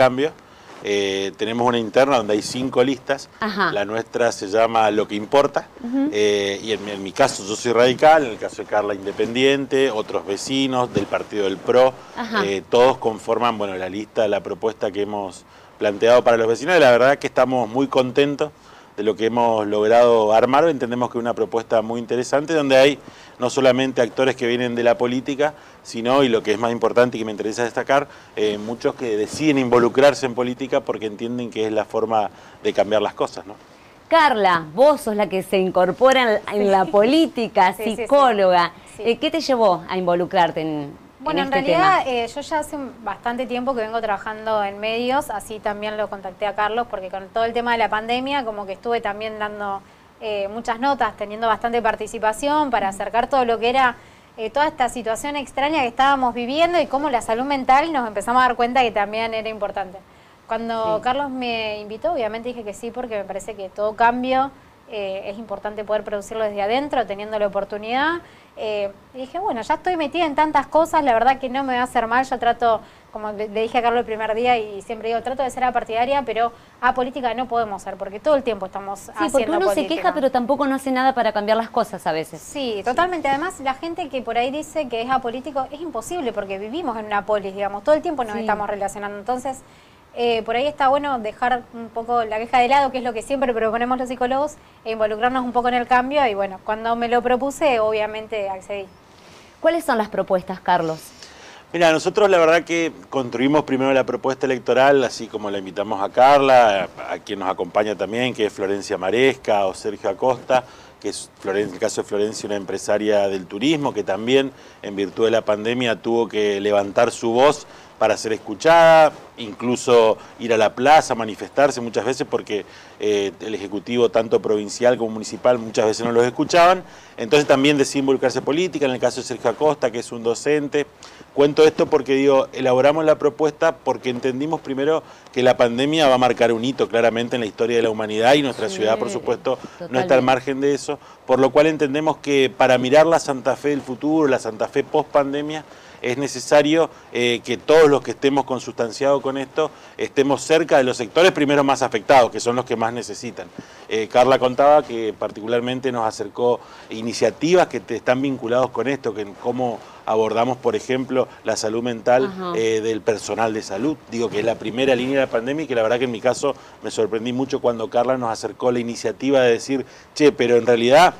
cambio. Eh, tenemos una interna donde hay cinco listas. La nuestra se llama Lo que importa. Eh, y en, mi caso yo soy radical, en el caso de Carla Independiente, otros vecinos del partido del PRO. Eh, todos conforman bueno, la lista, la propuesta que hemos planteado para los vecinos. Y la verdad que estamos muy contentos de lo que hemos logrado armar. Entendemos que es una propuesta muy interesante donde hay no solamente actores que vienen de la política, sino, y lo que es más importante y que me interesa destacar, eh, muchos que deciden involucrarse en política porque entienden que es la forma de cambiar las cosas. ¿no? Carla, vos sos la que se incorpora en, la política, psicóloga. Eh, ¿Qué te llevó a involucrarte en, bueno, en, este realidad eh, yo ya hace bastante tiempo que vengo trabajando en medios, así también lo contacté a Carlos porque con todo el tema de la pandemia como que estuve también dando eh, muchas notas, teniendo bastante participación para acercar todo lo que era eh, toda esta situación extraña que estábamos viviendo y cómo la salud mental nos empezamos a dar cuenta que también era importante. Cuando Carlos me invitó, obviamente dije que sí porque me parece que todo cambio es importante poder producirlo desde adentro, teniendo la oportunidad eh, y dije, bueno, ya estoy metida en tantas cosas, la verdad que no me va a hacer mal, yo trato, como le dije a Carlos el primer día y siempre digo, trato de ser apartidaria, pero a política no podemos ser, porque todo el tiempo estamos sí, haciendo porque uno se queja, pero tampoco no hace nada para cambiar las cosas a veces. Sí, totalmente. Además, la gente que por ahí dice que es apolítico es imposible, porque vivimos en una polis, digamos, todo el tiempo nos estamos relacionando. Entonces, eh, por ahí está bueno dejar un poco la queja de lado, que es lo que siempre proponemos los psicólogos, e involucrarnos un poco en el cambio. Y bueno, cuando me lo propuse, obviamente accedí. ¿Cuáles son las propuestas, Carlos? Mira, nosotros la verdad que construimos primero la propuesta electoral, así como la invitamos a Carla, a, quien nos acompaña también, que es Florencia Maresca o Sergio Acosta, que es en el caso de Florencia una empresaria del turismo, que también en virtud de la pandemia tuvo que levantar su voz para ser escuchada, incluso ir a la plaza, manifestarse muchas veces porque eh, el Ejecutivo, tanto provincial como municipal, muchas veces no los escuchaban. Entonces también decidió involucrarse política, en el caso de Sergio Acosta, que es un docente. Cuento esto porque digo, elaboramos la propuesta porque entendimos primero que la pandemia va a marcar un hito claramente en la historia de la humanidad y nuestra ciudad, por supuesto, no está al margen de eso, por lo cual entendemos que para mirar la Santa Fe del futuro, la Santa Fe post pandemia, es necesario eh, que todos los que estemos consustanciados con esto estemos cerca de los sectores primero más afectados, que son los que más necesitan. Eh, Carla contaba que particularmente nos acercó iniciativas que están vinculados con esto, que cómo abordamos, por ejemplo, la salud mental eh, del personal de salud. Digo que es la primera línea de la pandemia y que la verdad que en mi caso me sorprendí mucho cuando Carla nos acercó la iniciativa de decir, che, pero en realidad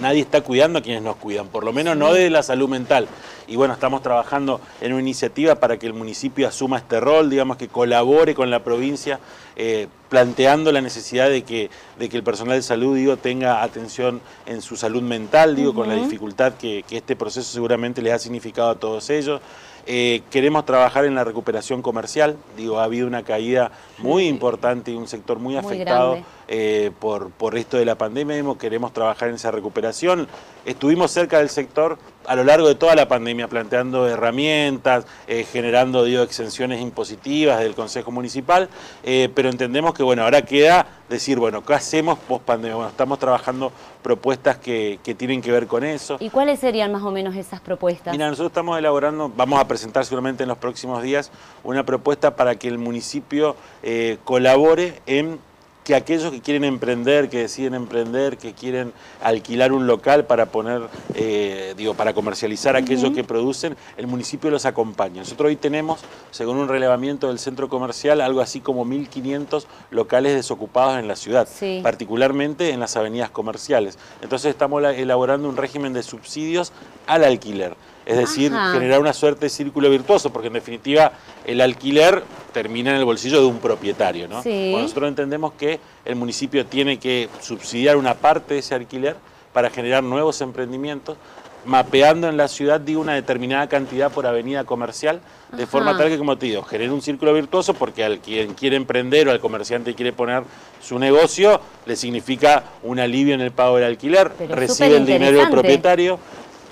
nadie está cuidando a quienes nos cuidan, por lo menos no de la salud mental. Y bueno, estamos trabajando en una iniciativa para que el municipio asuma este rol, digamos que colabore con la provincia, eh, planteando la necesidad de que, de que el personal de salud digo, tenga atención en su salud mental, digo, con la dificultad que, que este proceso seguramente les ha significado a todos ellos. Eh, queremos trabajar en la recuperación comercial, digo, ha habido una caída muy importante y un sector muy, afectado eh, por, por esto de la pandemia, queremos trabajar en esa recuperación. Estuvimos cerca del sector a lo largo de toda la pandemia planteando herramientas, eh, generando digo, exenciones impositivas del Consejo Municipal, pero entendemos que bueno, ahora queda decir, bueno, ¿qué hacemos post pandemia? Bueno, estamos trabajando propuestas que, que, tienen que ver con eso. ¿Y cuáles serían más o menos esas propuestas? Mira, nosotros estamos elaborando, vamos a presentar seguramente en los próximos días una propuesta para que el municipio eh, colabore en que aquellos que quieren emprender, que deciden emprender, que quieren alquilar un local para poner, eh, digo, para comercializar aquello que producen, el municipio los acompaña. Nosotros hoy tenemos, según un relevamiento del centro comercial, algo así como 1.500 locales desocupados en la ciudad, particularmente en las avenidas comerciales. Entonces estamos elaborando un régimen de subsidios al alquiler. Es decir, generar una suerte de círculo virtuoso, porque en definitiva el alquiler termina en el bolsillo de un propietario. ¿no? nosotros entendemos que el municipio tiene que subsidiar una parte de ese alquiler para generar nuevos emprendimientos, mapeando en la ciudad digo, una determinada cantidad por avenida comercial, de forma tal que, como te digo, genere un círculo virtuoso porque al quien quiere emprender o al comerciante que quiere poner su negocio, le significa un alivio en el pago del alquiler, recibe el dinero del propietario,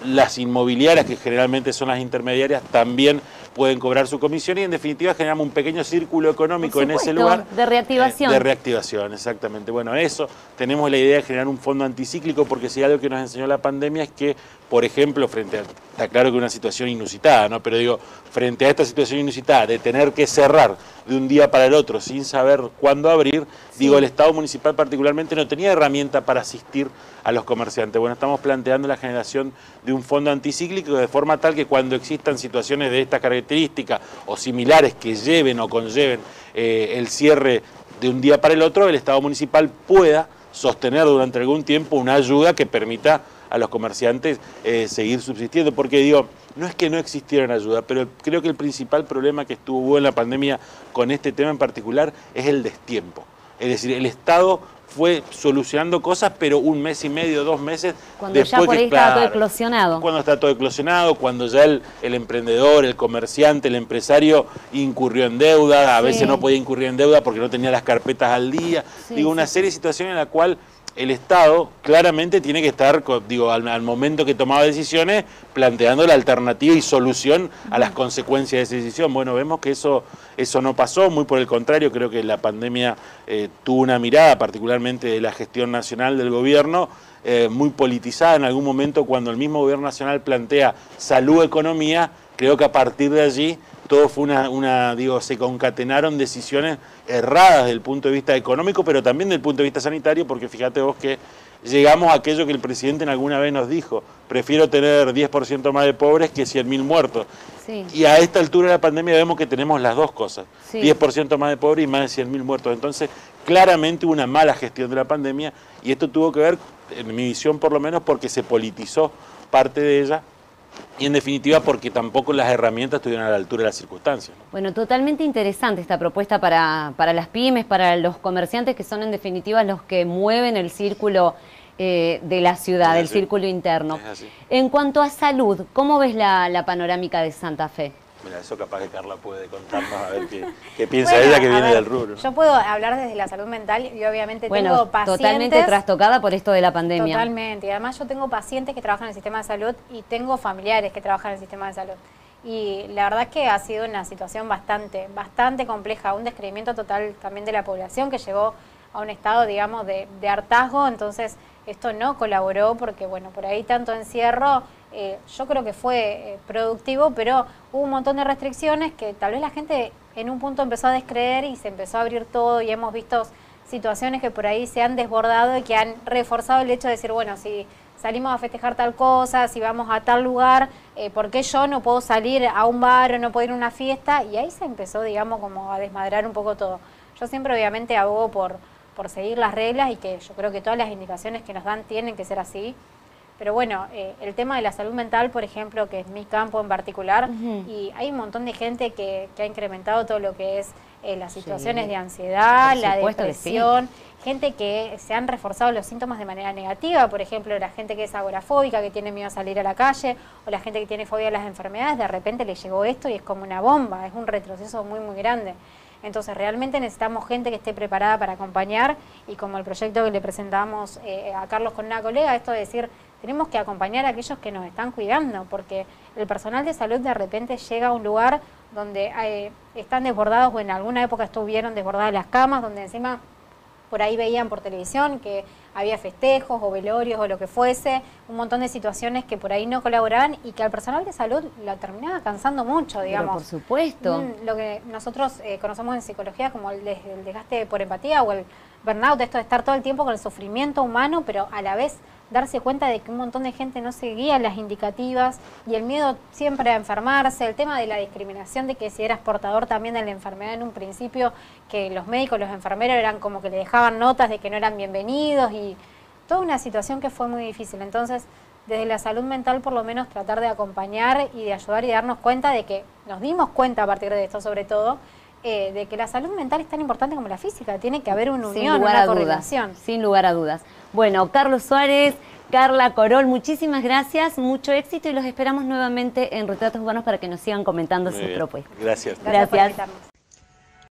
las inmobiliarias, que generalmente son las intermediarias, también pueden cobrar su comisión y en definitiva generamos un pequeño círculo económico en ese lugar. De reactivación. de reactivación, exactamente. Bueno, eso, tenemos la idea de generar un fondo anticíclico porque si algo que nos enseñó la pandemia es que por ejemplo, frente a, está claro que una situación inusitada, ¿no? Pero digo, frente a esta situación inusitada de tener que cerrar de un día para el otro sin saber cuándo abrir, digo, el Estado municipal particularmente no tenía herramienta para asistir a los comerciantes. Bueno, estamos planteando la generación de un fondo anticíclico de forma tal que cuando existan situaciones de estas características o similares que lleven o conlleven eh, el cierre de un día para el otro, el Estado municipal pueda sostener durante algún tiempo una ayuda que permita a los comerciantes eh, seguir subsistiendo, porque digo, no es que no existieran ayuda, pero creo que el principal problema que estuvo en la pandemia con este tema en particular es el destiempo. Es decir, el Estado fue solucionando cosas, pero un mes y medio, dos meses cuando después ya por ahí estaba todo eclosionado. Cuando está todo eclosionado, cuando ya el, emprendedor, el comerciante, el empresario incurrió en deuda, a veces no podía incurrir en deuda porque no tenía las carpetas al día. Digo, una serie de situaciones en la cual el Estado claramente tiene que estar, digo, al, momento que tomaba decisiones, planteando la alternativa y solución a las consecuencias de esa decisión. Bueno, vemos que eso, eso no pasó, muy por el contrario, creo que la pandemia eh, tuvo una mirada, particularmente de la gestión nacional del gobierno, eh, muy politizada en algún momento cuando el mismo gobierno nacional plantea salud-economía, creo que a partir de allí todo fue una, una, digo, se concatenaron decisiones erradas desde el punto de vista económico, pero también desde el punto de vista sanitario, porque fíjate vos que llegamos a aquello que el presidente en alguna vez nos dijo, prefiero tener 10% más de pobres que 100.000 muertos. Y a esta altura de la pandemia vemos que tenemos las dos cosas, 10% más de pobres y más de 100.000 muertos. Entonces, claramente hubo una mala gestión de la pandemia y esto tuvo que ver, en mi visión por lo menos, porque se politizó parte de ella y en definitiva porque tampoco las herramientas estuvieron a la altura de las circunstancias. Bueno, totalmente interesante esta propuesta para, para, las pymes, para los comerciantes que son en definitiva los que mueven el círculo eh, de la ciudad, el círculo interno. En cuanto a salud, ¿cómo ves la, la panorámica de Santa Fe? Mira, eso capaz que Carla puede contarnos a ver qué, piensa ella que viene del rubro. Yo puedo hablar desde la salud mental y obviamente tengo pacientes... totalmente trastocada por esto de la pandemia. Totalmente, y además yo tengo pacientes que trabajan en el sistema de salud y tengo familiares que trabajan en el sistema de salud. Y la verdad es que ha sido una situación bastante, bastante compleja, un descreimiento total también de la población que llegó a un estado, digamos, de, de hartazgo, entonces esto no colaboró porque, bueno, por ahí tanto encierro eh, yo creo que fue eh, productivo, pero hubo un montón de restricciones que tal vez la gente en un punto empezó a descreer y se empezó a abrir todo y hemos visto situaciones que por ahí se han desbordado y que han reforzado el hecho de decir, bueno, si salimos a festejar tal cosa, si vamos a tal lugar, eh, ¿por qué yo no puedo salir a un bar o no puedo ir a una fiesta? Y ahí se empezó, digamos, como a desmadrar un poco todo. Yo siempre obviamente abogo por, por seguir las reglas y que yo creo que todas las indicaciones que nos dan tienen que ser así. Pero bueno, eh, el tema de la salud mental, por ejemplo, que es mi campo en particular, y hay un montón de gente que, ha incrementado todo lo que es eh, las situaciones de ansiedad, la depresión, gente que se han reforzado los síntomas de manera negativa, por ejemplo, la gente que es agorafóbica, que tiene miedo a salir a la calle, o la gente que tiene fobia a las enfermedades, de repente le llegó esto y es como una bomba, es un retroceso muy, muy grande. Entonces realmente necesitamos gente que esté preparada para acompañar y como el proyecto que le presentamos eh, a Carlos con una colega, esto de decir, tenemos que acompañar a aquellos que nos están cuidando, porque el personal de salud de repente llega a un lugar donde eh, están desbordados o en alguna época estuvieron desbordadas las camas, donde encima por ahí veían por televisión que había festejos o velorios o lo que fuese, un montón de situaciones que por ahí no colaboraban y que al personal de salud lo terminaba cansando mucho, digamos. por supuesto. lo que nosotros eh, conocemos en psicología como el, el desgaste por empatía o el burnout, esto de estar todo el tiempo con el sufrimiento humano, pero a la vez darse cuenta de que un montón de gente no seguía las indicativas y el miedo siempre a enfermarse, el tema de la discriminación de que si eras portador también de la enfermedad en un principio, que los médicos, los enfermeros eran como que le dejaban notas de que no eran bienvenidos y toda una situación que fue muy difícil. Entonces, desde la salud mental por lo menos tratar de acompañar y de ayudar y darnos cuenta de que nos dimos cuenta a partir de esto sobre todo, eh, de que la salud mental es tan importante como la física, tiene que haber una unión, una coordinación. sin lugar a dudas. Bueno, Carlos Suárez, Carla Corol, muchísimas gracias, mucho éxito y los esperamos nuevamente en Retratos Urbanos para que nos sigan comentando sus propuestas. Gracias. Gracias. gracias.